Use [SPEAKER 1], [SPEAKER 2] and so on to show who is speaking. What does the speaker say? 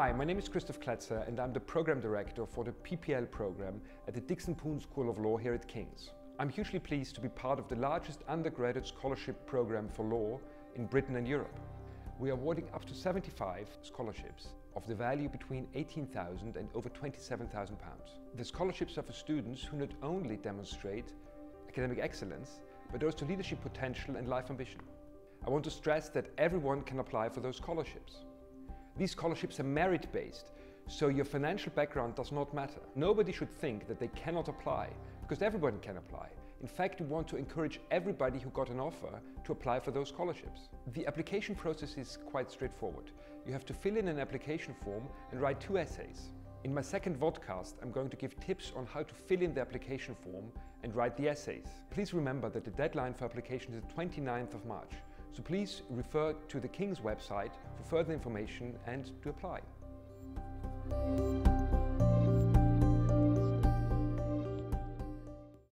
[SPEAKER 1] Hi, my name is Christoph Kletzer and I'm the Program Director for the PPL program at the Dickson Poon School of Law here at King's. I'm hugely pleased to be part of the largest undergraduate scholarship program for law in Britain and Europe. We are awarding up to 75 scholarships of the value between 18,000 and over 27,000 pounds. The scholarships are for students who not only demonstrate academic excellence, but also leadership potential and life ambition. I want to stress that everyone can apply for those scholarships. These scholarships are merit-based, so your financial background does not matter. Nobody should think that they cannot apply, because everyone can apply. In fact, we want to encourage everybody who got an offer to apply for those scholarships. The application process is quite straightforward. You have to fill in an application form and write two essays. In my second vodcast, I'm going to give tips on how to fill in the application form and write the essays. Please remember that the deadline for application is the 29th of March, so please refer to the King's website for further information and to apply.